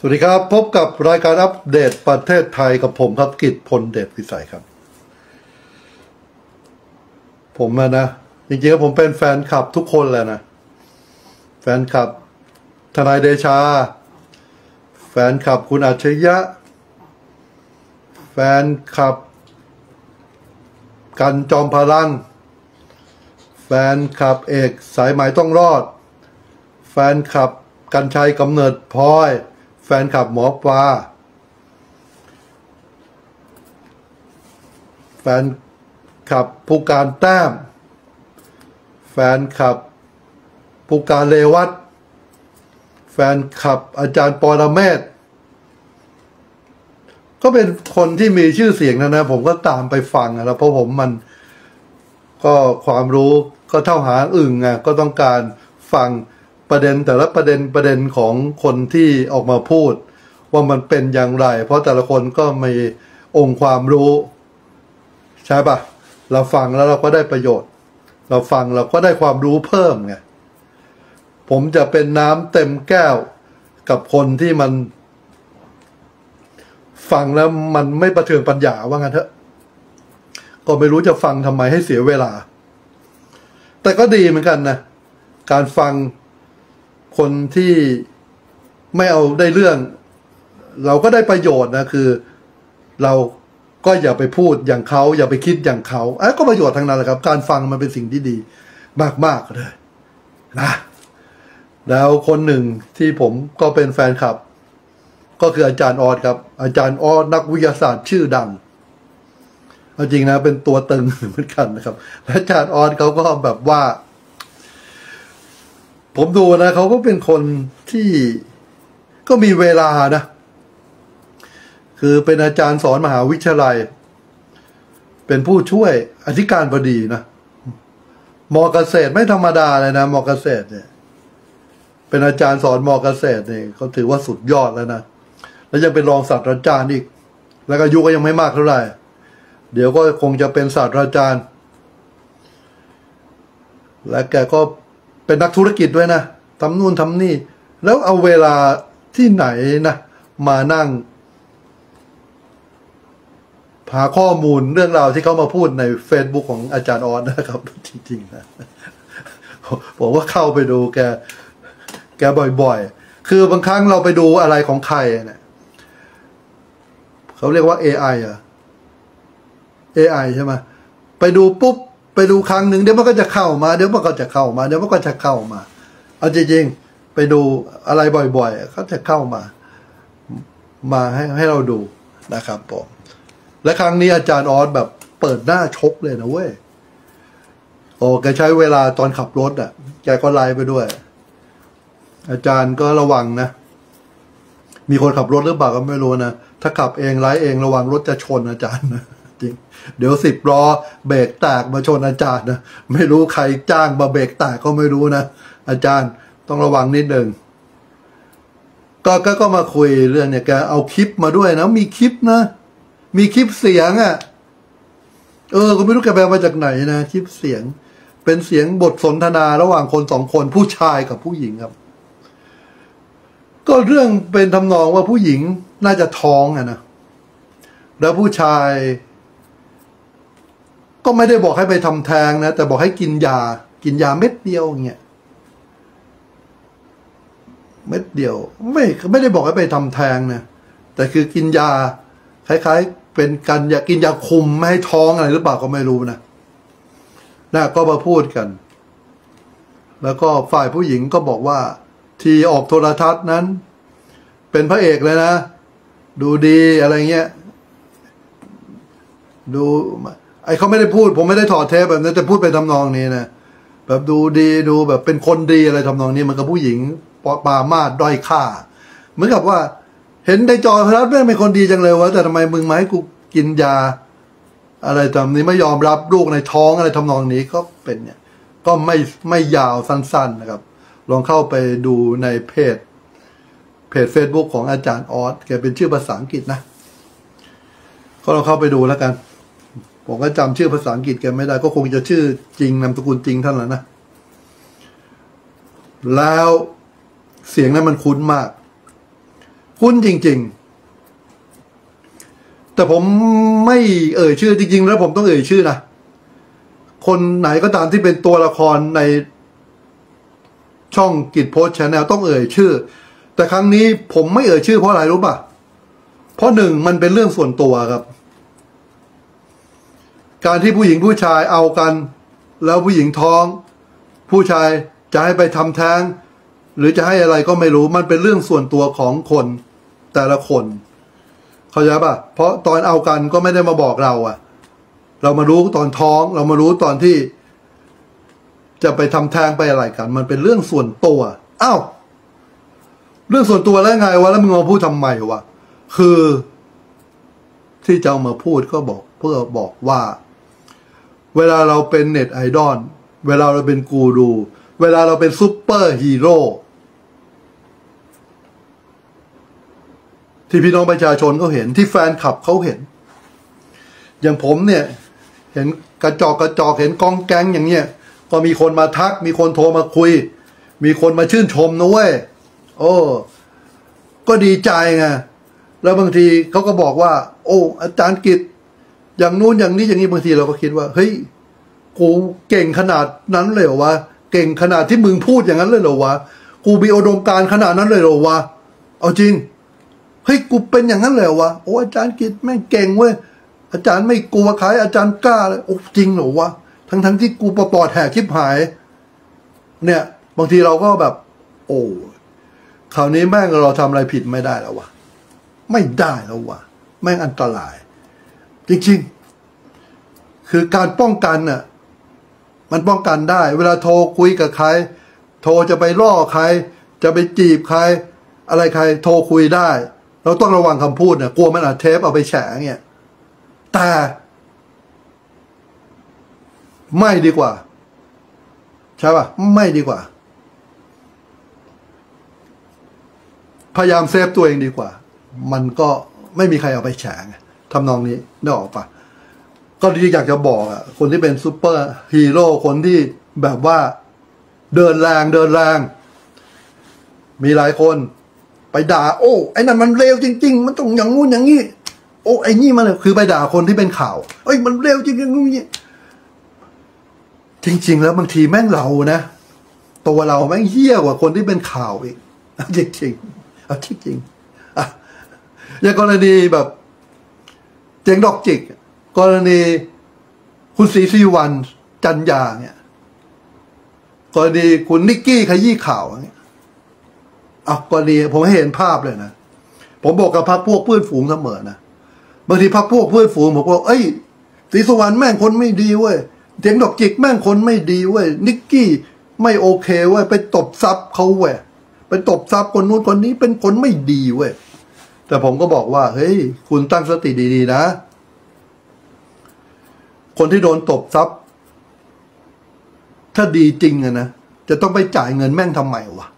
สวัสดีครับ พบกับรายการอัปเดตประเทศไทยกับผมครับกิตพลเดชวิสัยครับ ผมนะ จริงๆผมเป็นแฟนคลับทุกคนแหละนะ แฟนคลับทนายเดชา แฟนคลับคุณอัจฉริยะ แฟนคลับ กันจอมพลัง แฟนคลับเอกสายหมายต้องรอด แฟนคลับกันชัยกำเนิดพลอย แฟนคลับหมอปลาแฟนคลับผู้การแต้ม แฟนคลับผู้การเลวัตแฟนคลับอาจารย์ปอระเมศก็เป็นคนที่มีชื่อเสียงนะนะ ผมก็ตามไปฟังนะแล้วเพราะผมมันก็ความรู้ก็เท่าหาอึ่งอะก็ต้องการฟัง ประเด็นแต่ละประเด็นประเด็นของคนที่ออกมาพูด ว่ามันเป็นอย่างไร เพราะแต่ละคนก็มีองค์ความรู้ ใช่ปะเราฟังแล้วเราก็ได้ประโยชน์ เราฟังเราก็ได้ความรู้เพิ่มไงผมจะเป็นน้ำเต็มแก้วกับคนที่มัน ฟังแล้วมันไม่ประเทืองปัญญาว่างั้นเถอะก็ไม่รู้จะฟังทำไมให้เสียเวลา แต่ก็ดีเหมือนกันนะ การฟัง คนที่ไม่เอาได้เรื่อง เราก็ได้ประโยชน์นะคือ เราก็อย่าไปพูดอย่างเขาอย่าไปคิดอย่างเขาไอ้ก็ประโยชน์ทั้งนั้นแหละครับ การฟังมันเป็นสิ่งที่ดีมากๆเลยนะแล้วคนหนึ่งที่ผมก็เป็นแฟนคลับ ก็คืออาจารย์ออดครับ อาจารย์ออดนักวิทยาศาสตร์ชื่อดังเอาจริงนะเป็นตัวตึงเหมือนกันนะครับอาจารย์ออดเขาก็แบบว่า ผมดูนะเขาก็เป็นคนที่ก็มีเวลานะ คือเป็นอาจารย์สอนมหาวิทยาลัย เป็นผู้ช่วยอธิการบดีนะมอเกษตรไม่ธรรมดาเลยนะมอเกษตรเนี่ย เป็นอาจารย์สอนมอเกษตรเนี่ยเขาถือว่าสุดยอดแล้วนะแล้วยังเป็นรองศาสตราจารย์อีก แล้วก็อายุก็ยังไม่มากเท่าไหร่ เดี๋ยวก็คงจะเป็นศาสตราจารย์ และแกก็ เป็นนักธุรกิจด้วยนะทำนู่นทำนี่ แล้วเอาเวลาที่ไหนนะ มานั่งหาข้อมูลเรื่องราวที่เขามาพูดใน Facebook ของอาจารย์ออสนะครับ จริงๆนะผมว่าเข้าไปดูแก แกบ่อยๆ คือบางครั้งเราไปดูอะไรของใครเนี่ยเขาเรียกว่า AI อะ AI ใช่ไหมไปดูปุ๊บ ไปดูครั้งหนึ่งเดี๋ยวมันก็จะเข้ามาเดี๋ยวมันก็จะเข้ามาเดี๋ยวมันก็จะเข้ามา เอาจริงๆไปดูอะไรบ่อยๆเขาจะเข้ามา มาให้ให้เราดูนะครับผมและครั้งนี้อาจารย์ออสแบบเปิดหน้าชกเลยนะเว้ยโอ้แกใช้เวลาตอนขับรถอะ แกก็ไลฟ์ไปด้วย อาจารย์ก็ระวังนะ มีคนขับรถหรือเปล่าก็ไม่รู้นะ ถ้าขับเองไลฟ์เองระวังรถจะชนอาจารย์นะ จริง เดี๋ยวสิบล้อเบรกแตกมาชนอาจารย์นะไม่รู้ใครจ้างมาเบรกแตกก็ไม่รู้นะอาจารย์ต้องระวังนิดหนึ่งก็ก็ก็มาคุยเรื่องเนี่ยแกเอาคลิปมาด้วยนะมีคลิปนะ มีคลิปเสียงอะ่ะ เออก็ไม่รู้แกแปลมาจากไหนนะคลิปเสียง เป็นเสียงบทสนทนาระหว่างคนสองคนผู้ชายกับผู้หญิงครับ ก็เรื่องเป็นทำนองว่าผู้หญิงน่าจะท้องอะนะแล้วผู้ชาย ก็ไม่ได้บอกให้ไปทำแท้งนะ แต่บอกให้กินยา กินยาเม็ดเดียวเงี้ยเม็ดเดียว ไม่ไม่ได้บอกให้ไปทำแท้งนะแต่คือกินยา คล้ายๆ เป็นการยากินยาคุมไม่ให้ท้องอะไรหรือเปล่าก็ไม่รู้นะนะก็มาพูดกัน แล้วก็ฝ่ายผู้หญิงก็บอกว่า ที่ออกโทรทัศน์นั้น เป็นพระเอกเลยนะ ดูดีอะไรเงี้ย ดู ไอเขาไม่ได้พูด ผมไม่ได้ถอดเทปแบบนั้นแต่พูดเป็นทำนองนี้นะแบบดูดีดูแบบเป็นคนดีอะไรทำนองนี้มันกับผู้หญิงปามาดด้อยค่า เหมือนกับว่า เห็นในจอโทรทัศน์แม่งเป็นคนดีจังเลยวะแต่ทำไมมึงมาให้กูกินยา อะไรทำนี้ไม่ยอมรับลูกในท้องอะไรทำนองนี้ก็เป็นเนี่ย ก็ไม่ไม่ยาวสั้น ๆนะครับ ลองเข้าไปดูในเพจ เพจ Facebook ของอาจารย์ออสแกเป็นชื่อภาษาอังกฤษนะ ก็ลองเข้าไปดูแล้วกัน ผมก็จำชื่อภาษาอังกฤษแกไม่ได้ ก็คงจะชื่อจริงนามสกุลจริงท่านแหละนะ แล้วเสียงนั้นมันคุ้นมาก คุ้นจริง ๆ แต่ผมไม่เอ่ยชื่อจริง ๆ แล้วผมต้องเอ่ยชื่อนะ คนไหนก็ตามที่เป็นตัวละครในช่องกิจโพสชแนลต้องเอ่ยชื่อ แต่ครั้งนี้ผมไม่เอ่ยชื่อเพราะอะไรรู้ป่ะ เพราะหนึ่งมันเป็นเรื่องส่วนตัวครับ การที่ผู้หญิงผู้ชายเอากัน แล้วผู้หญิงท้อง ผู้ชายจะให้ไปทำแท้ง หรือจะให้อะไรก็ไม่รู้มันเป็นเรื่องส่วนตัวของคนแต่ละคน เข้าใจป่ะเพราะตอนเอากันก็ไม่ได้มาบอกเราอะเรามารู้ตอนท้อง เรามารู้ตอนที่ จะไปทำแท้งไปอะไรกัน มันเป็นเรื่องส่วนตัวอ้าวเรื่องส่วนตัวแล้วไงวะแล้วมึงมาพูดทำไมวะคือที่จะเอามาพูดก็บอกเพื่อบอกว่า เวลาเราเป็นเน็ตไอดอลเวลาเราเป็นกูรู เวลาเราเป็นซูเปอร์ฮีโร่ที่พี่น้องประชาชนเขาเห็นที่แฟนคลับเขาเห็น อย่างผมเนี่ย เห็นกระจอกกระจอกเห็นกองแก๊งอย่างเนี้ยก็มีคนมาทัก มีคนโทรมาคุย มีคนมาชื่นชมนะเว้ยโอ้ก็ดีใจไงแล้วบางทีเขาก็บอกว่า โอ้ อาจารย์กิจ อย่างนู้นอย่างนี้อย่างนี้บางทีเราก็คิดว่า เฮ้ยกูเก่งขนาดนั้นเลยเหรอวะเก่งขนาดที่มึงพูดอย่างนั้นเลยเหรอวะกูมีอุดมการขนาดนั้นเลยเหรอวะเอาจริงเฮ้ยกูเป็นอย่างนั้นเลยเหรอวะโอ้อาจารย์กิจแม่งเก่งเว้ยอาจารย์ไม่กลัวใครอาจารย์กล้าเลยโอ้จริงเหรอวะทั้งทั้งที่กูปอดแหกคิบหาย เนี่ย บางทีเราก็แบบ โอ้คราวนี้แม่งเราทำอะไรผิดไม่ได้แล้ววะไม่ได้แล้ววะแม่งอันตราย จริงๆ คือการป้องกันน่ะมันป้องกันได้ เวลาโทรคุยกับใคร โทรจะไปล่อใคร จะไปจีบใคร อะไรใคร โทรคุยได้ เราต้องระวังคำพูดเนี่ยกลัวมันอาจเทปเอาไปแฉเงี้ยแต่ ไม่ดีกว่า ใช่ป่ะ ไม่ดีกว่า พยายาม save ตัวเองดีกว่า มันก็ไม่มีใครเอาไปแฉ ทำนองนี้ได้ออกปะก็ที่อยากจะบอกอะ คนที่เป็นซูเปอร์ฮีโร่คนที่แบบว่าเดินแรงเดินแรง มีหลายคน ไปด่า โอ้ไอ้นั่นมันเร็วจริง ๆ มันต้องอย่างงู้นอย่างนี้โอ้ไอ้นี่มันเลยคือไปด่าคนที่เป็นข่าวเอ้ยมันเร็วจริงๆงู้นจริง ๆ แล้วบางทีแม่งเรานะตัวเราแม่งเหี้ยกว่าคนที่เป็นข่าวอีกจริงๆเอาจริงๆอะอย่างกรณีแบบ เจงดอกจิก กรณีคุณศรีสุวรรณจันยาเนี่ย กรณีคุณนิกกี้ขยี้ข่าวเนี่ยอะกรณีผมให้เห็นภาพเลยนะผมบอกกับพักพวกเพื่อนฝูงเสมอนะบางทีพักพวกเพื่อนฝูงผมบอกเอ้ยศรีสวรรณแม่งคนไม่ดีเว้ยเสียงดอกจิกแม่งคนไม่ดีเว้ยนิกกี้ไม่โอเคเว้ยไปตบซับเขาเว้ยไปตบซับคนนู้นคนนี้เป็นคนไม่ดีเว้ย แต่ผมก็บอกว่า เฮ้ย คุณตั้งสติดี ๆ นะ คนที่โดนตบซับถ้าดีจริงอะนะ จะต้องไปจ่ายเงินแม่งทำไมวะ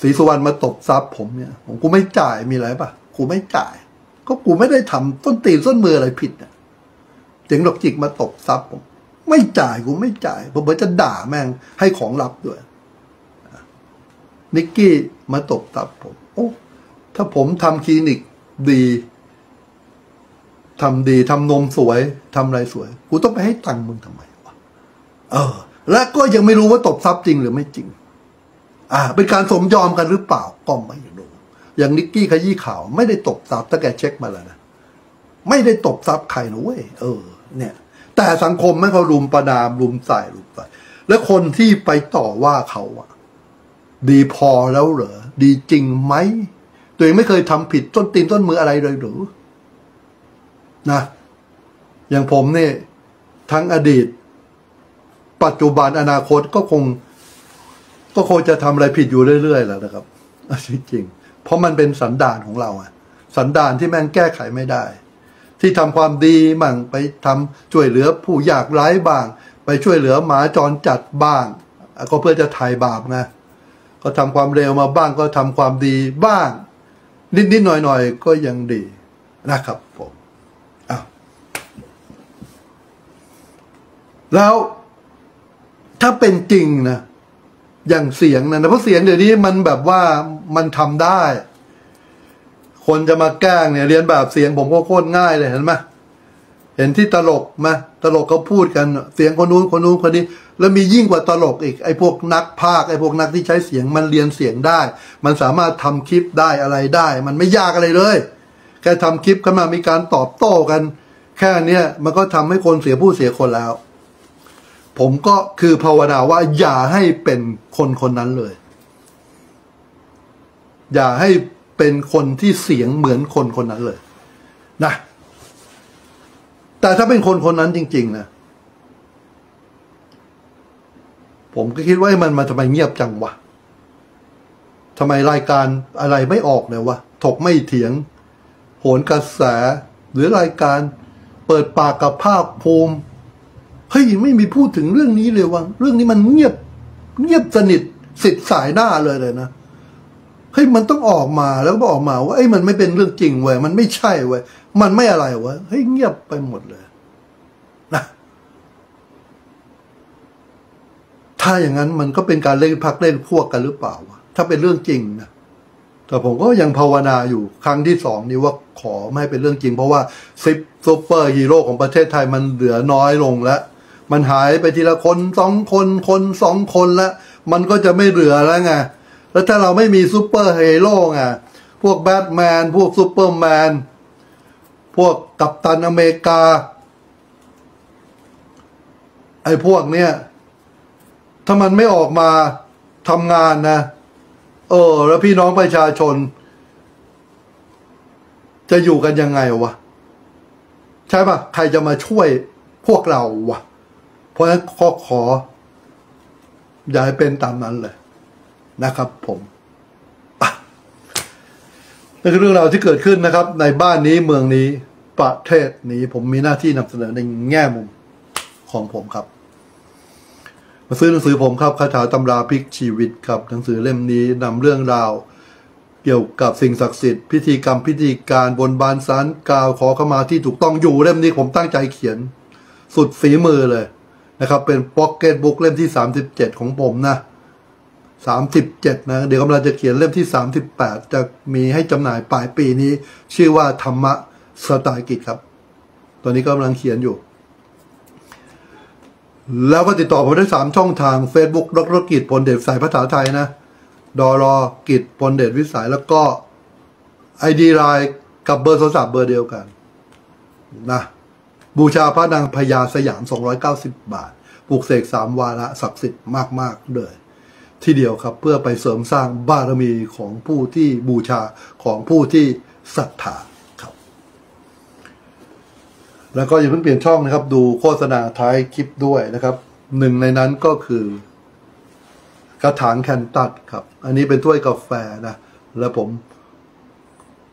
ศรีสุวรรณมาตบซับผมเนี่ย ผมกูไม่จ่ายมีอะไรปะกูไม่จ่าย ก็กูไม่ได้ทำต้นตีนต้นมืออะไรผิดอะเสียงดอกจิกมาตบซับผม ไม่จ่ายกูไม่จ่ายผมจะด่าแม่งให้ของลับด้วยนิกกี้มาตบซับผม โอ้ ถ้าผมทำคลินิกดีทำดีทำนมสวยทำอะไรสวย กูต้องไปให้ตังค์มึงทำไมวะเออ และก็ยังไม่รู้ว่าตบซับจริงหรือไม่จริง อ่า เป็นการสมยอมกันหรือเปล่าก็ไม่รู้อย่างนิกกี้ขยี้ข่าวไม่ได้ตบซับถ้าแกเช็คมาแล้วนะไม่ได้ตบซับใครนะเว้ยเออ เนี่ย แต่สังคมไม่เขารุมประดามรุมใส่รุมใส่แล้วคนที่ไปต่อว่าเขาอะดีพอแล้วเหรอดีจริงไหม ตัวเองไม่เคยทำผิดต้นตีนต้นมืออะไรเลยหรือนะอย่างผมเนี่ยทั้งอดีต ปัจจุบันอนาคตก็คง ก็คงจะทำอะไรผิดอยู่เรื่อยๆแล้วนะครับจริงๆเพราะมันเป็นสันดานของเราอะสันดานที่แม่งแก้ไขไม่ได้ ที่ทำความดีมั่งไปทำช่วยเหลือผู้ยากไร้บ้าง ไปช่วยเหลือหมาจรจัดบ้าง ก็เพื่อจะไถ่บาปนะก็ทำความเร็วมาบ้างก็ทำความดีบ้าง นิดๆหน่อยๆ ก็ยังดีนะครับผมอ้าวแล้วถ้าเป็นจริงนะอย่างเสียงนะเพราะเสียงเดี๋ยวนี้มันแบบว่ามันทำได้ คนจะมาแกล้งเนี่ย เรียนแบบเสียงผมก็โคตรง่ายเลยเห็นไหมเห็นที่ตลกไหมตลกเขาพูดกัน เสียงคนนู้นคนนู้นคนนี้ แล้วมียิ่งกว่าตลกอีกไอ้พวกนักพากไอ้พวกนักที่ใช้เสียงมันเรียนเสียงได้ มันสามารถทำคลิปได้อะไรได้ มันไม่ยากอะไรเลย แค่ทำคลิปขึ้นมามีการตอบโต้กัน แค่เนี้ยมันก็ทำให้คนเสียผู้เสียคนแล้ว ผมก็คือภาวนาว่าอย่าให้เป็นคนคนนั้นเลย อย่าให้เป็นคนที่เสียงเหมือนคนคนนั้นเลย นะ แต่ถ้าเป็นคนคนนั้นจริง ๆ นะ ผมก็คิดว่ามันมาทำไมเงียบจังวะทำไมรายการอะไรไม่ออกเลยวะ ถกไม่เถียง โหนกระแส หรือรายการเปิดปากกับภาคภูมิเฮ้ยไม่มีพูดถึงเรื่องนี้เลยวะเรื่องนี้มันเงียบ เงียบสนิทศิษย์ส่ายหน้าเลยเลยนะเฮ้ยมันต้องออกมาแล้วก็ออกมาว่าไอ้มันไม่เป็นเรื่องจริงเว้ยมันไม่ใช่เว้ยมันไม่อะไรเว้ยเฮ้ยเงียบไปหมดเลยนะ ถ้าอย่างนั้นมันก็เป็นการเล่นพรรคเล่นพวกกันหรือเปล่าวะถ้าเป็นเรื่องจริงนะแต่ผมก็ยังภาวนาอยู่ครั้งที่สองนี้ว่าขอไม่เป็นเรื่องจริง เพราะว่าซิปซูเปอร์ฮีโร่ของประเทศไทยมันเหลือน้อยลงแล้ว มันหายไปทีละคนสองคนคนสองคนแล้วมันก็จะไม่เหลือแล้วไงแล้วถ้าเราไม่มีซูเปอร์ฮีโร่ไงพวกแบทแมนพวกซูเปอร์แมนพวกกัปตันอเมริกา ไอ้พวกเนี้ย ถ้ามันไม่ออกมาทำงานนะ เออ แล้วพี่น้องประชาชน จะอยู่กันยังไงวะ ใช่ปะใครจะมาช่วยพวกเราวะ เพราะฉะนั้นขอขอ อย่าให้เป็นตามนั้นเลยนะครับ ผมนั่นคือเรื่องราวที่เกิดขึ้นนะครับ ในบ้านนี้เมืองนี้ประเทศนี้ผมมีหน้าที่นำเสนอในแง่มุมของผมครับ มาซื้อหนังสือผมครับคาถาตำราพลิกชีวิตครับหนังสือเล่มนี้นำเรื่องราว เกี่ยวกับสิ่งศักดิ์สิทธิ์พิธีกรรมพิธีการบนบานสารกล่าวขอเข้ามาที่ถูกต้องอยู่เล่มนี้ผมตั้งใจเขียน สุดฝีมือเลยนะครับเป็นพ็อกเก็ตบุ๊กเล่มที่สามสิบเจ็ดของผมนะสามสิบเจ็ดนะ เดี๋ยวกำลังจะเขียนเล่มที่สามสิบแปดจะมีให้จำหน่ายปลายปีนี้ ชื่อว่าธรรมะสไตล์กิจครับ ตอนนี้กำลังเขียนอยู่ แล้วก็ติดต่อผมได้สามช่องทาง Facebook ดรกิจพลเดชสายภาษาไทยนะดอรกิจพลเดชวิสัยแล้วก็ ID LINEกับเบอร์โทรศัพท์เบอร์เดียวกันนะบูชาพระนางพญาสยาม 290 บาท ปลูกเสกสามวาระศักดิ์สิทธิ์มาก ๆ เลย ที่เดียวครับเพื่อไปเสริมสร้างบารมีของผู้ที่บูชาของผู้ที่ศรัทธา แล้วก็อย่าเพิ่งเปลี่ยนช่องนะครับ ดูโฆษณาท้ายคลิปด้วยนะครับ หนึ่งในนั้นก็คือ กระถางแคนตัดครับ อันนี้เป็นถ้วยกาแฟนะแล้วผม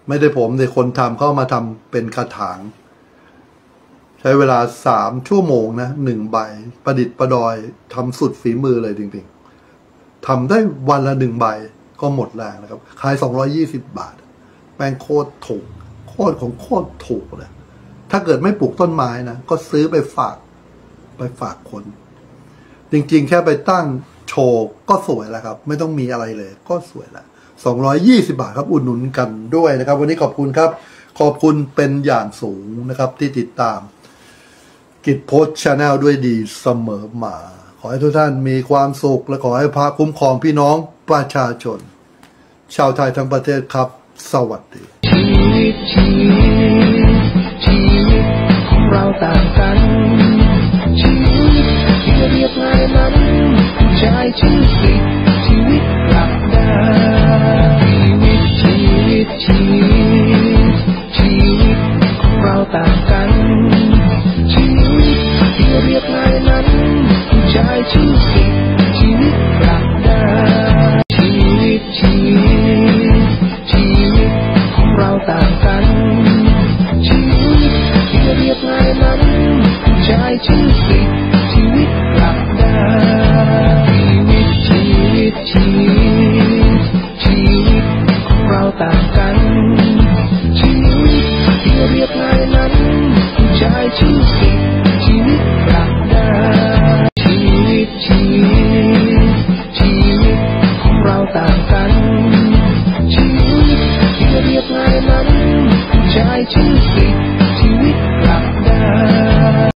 ไม่ได้ผมแต่คนทำเข้ามาทำเป็นกระถาง ใช้เวลาสามชั่วโมงนะหนึ่งใบ ประดิษฐ์ประดอยทำสุดฝีมือเลยจริงๆทำได้วันละหนึ่งใบก็หมดแรงนะครับ ขายสองรอยี่สิบบาทแม่งโคตรถูก โคตรของโคตรถูกเลย ถ้าเกิดไม่ปลูกต้นไม้นะก็ซื้อไปฝาก ไปฝากคน จริงๆ แค่ไปตั้งโชว์ก็สวยแล้วครับ ไม่ต้องมีอะไรเลย ก็สวยแล้วสองรอยี่สิบาทครับอุดหนุนกันด้วยนะครับ วันนี้ขอบคุณครับ ขอบคุณเป็นอย่างสูงนะครับ ที่ติดตาม กิจโพสชาแนลด้วยดีเสมอมา ขอให้ทุกท่านมีความสุข และขอให้พระคุ้มครองพี่น้องประชาชน ชาวไทยทั้งประเทศครับ สวัสดี เราต่างกันชีวิตที่เรียบง่ายนั้นใจชีวิต